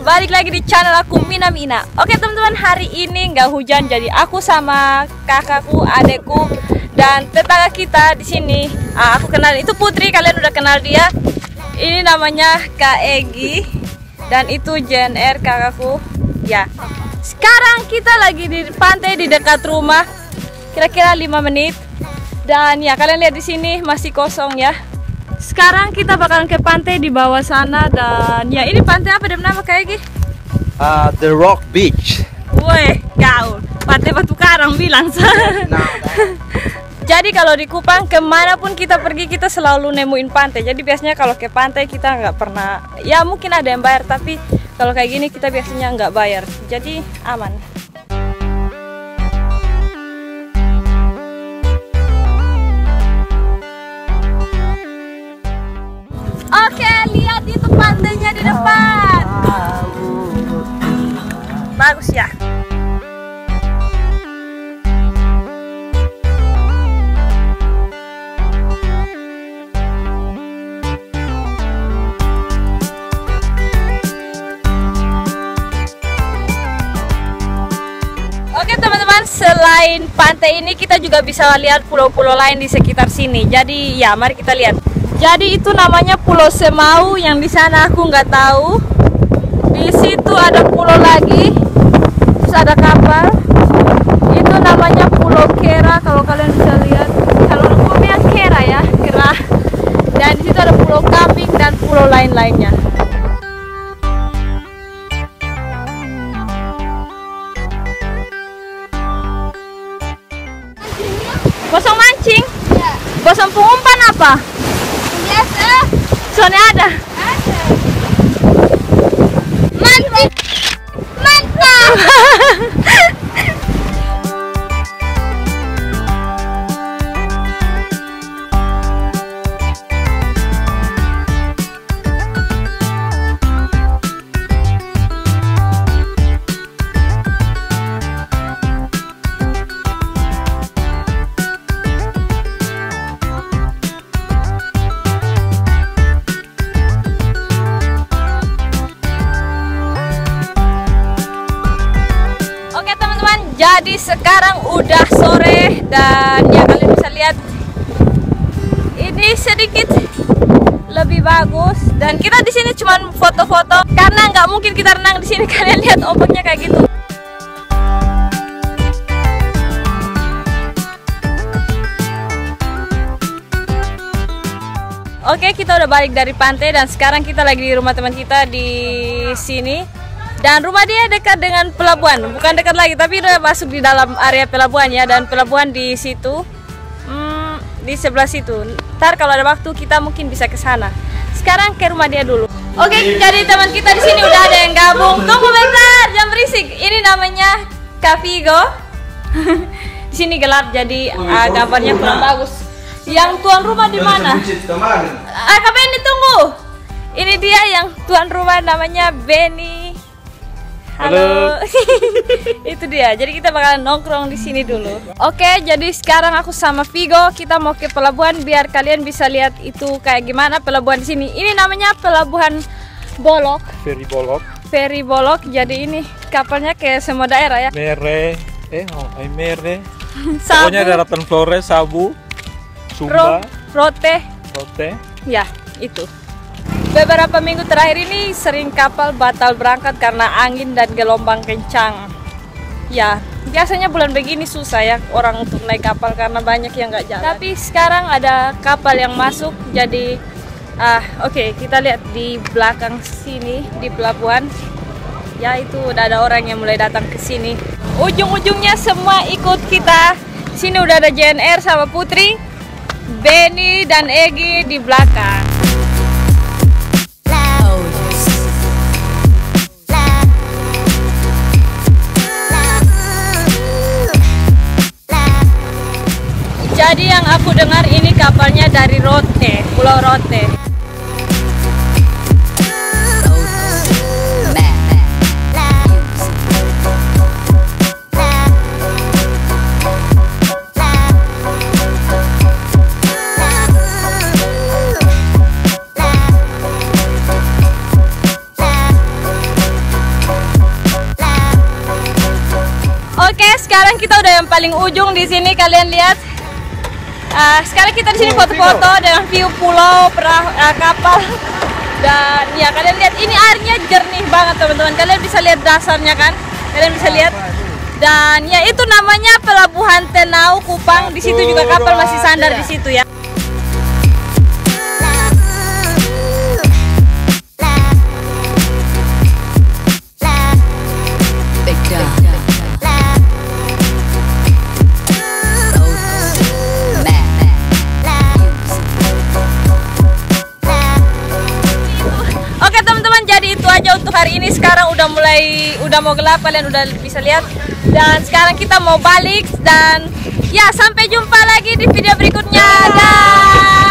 balik lagi di channel aku Mina Mina. Oke teman-teman, hari ini nggak hujan jadi aku sama kakakku, adekku dan tetangga kita di sini. Ah, aku kenal itu Putri, kalian udah kenal dia. Ini namanya Kak Egi dan itu JNR kakakku. Ya. Sekarang kita lagi di pantai di dekat rumah. Kira-kira 5 menit. Dan ya kalian lihat di sini masih kosong ya. Sekarang kita bakalan ke pantai di bawah sana dan ya ini pantai apa dia nama kayak gini? Uh, the Rock Beach. Woi, kau pantai Batu Karang bilang. Jadi kalau di Kupang ke mana pun kita pergi kita selalu nemuin pantai. Jadi biasanya kalau ke pantai kita nggak pernah, ya mungkin ada yang bayar tapi kalau kayak gini kita biasanya nggak bayar. Jadi aman. Lihat itu pantainya di depan. Bagus ya. Oke teman-teman, selain pantai ini kita juga bisa lihat pulau-pulau lain di sekitar sini. Jadi ya, mari kita lihat. Jadi itu namanya Pulau Semau yang di sana aku nggak tahu. Di situ ada pulau lagi, Soalnya ada. Jadi sekarang udah sore dan ya kalian bisa lihat ini sedikit lebih bagus dan kita di sini cuma foto-foto karena nggak mungkin kita renang di sini kalian lihat ombaknya kayak gitu. Oke, kita udah balik dari pantai dan sekarang kita lagi di rumah teman kita di sini. Dan rumah dia dekat dengan pelabuhan, bukan dekat lagi, tapi udah masuk di dalam area pelabuhan ya. Dan pelabuhan di situ, hmm, di sebelah situ. Ntar kalau ada waktu kita mungkin bisa ke sana. Sekarang ke rumah dia dulu. Oke, jadi teman kita di sini udah ada yang gabung. Tunggu bentar, jangan berisik. Ini namanya Kavigo. di sini gelap, jadi ah, gambarnya kurang bagus. Yang tuan rumah di mana? Ah, Kak Benny tunggu. Ini dia yang tuan rumah namanya Benny. Halo. Itu dia. Jadi kita bakalan nongkrong di sini dulu. Oke, jadi sekarang aku sama Vigo kita mau ke pelabuhan biar kalian bisa lihat itu kayak gimana pelabuhan di sini. Ini namanya pelabuhan Bolok, Ferry Bolok. Ferry Bolok. Jadi ini kapalnya ke semua daerah ya. Mere. Eh, oh, ay Mere. Sabu, Pokoknya daratan Flores, Sabu, Ro, Sumba, Rote, Rote. Ya, itu. Beberapa minggu terakhir ini sering kapal batal berangkat karena angin dan gelombang kencang. Ya, biasanya bulan begini susah ya orang untuk naik kapal karena banyak yang nggak jalan. Tapi sekarang ada kapal yang masuk, jadi ah oke kita lihat di belakang sini di pelabuhan. Ya itu udah ada orang yang mulai datang ke sini. Ujung-ujungnya semua ikut kita. Sini udah ada JNR sama Putri. Benny dan Egi di belakang. Jadi yang aku dengar ini kapalnya dari Rote, Pulau Rote. Oke, sekarang kita udah yang paling ujung di sini. Kalian lihat Ah, sekarang kita di sini foto-foto dengan view pulau, perahu, ah, kapal. Dan ya kalian lihat ini airnya jernih banget teman-teman. Kalian bisa lihat dasarnya kan? Kalian bisa lihat. Dan ya itu namanya Pelabuhan Tenau Kupang. Di situ juga kapal masih sandar di situ ya. Ini. Sekarang udah mulai, udah mau gelap, kalian udah bisa lihat. Dan sekarang kita mau balik dan ya sampai jumpa lagi di video berikutnya. Dah.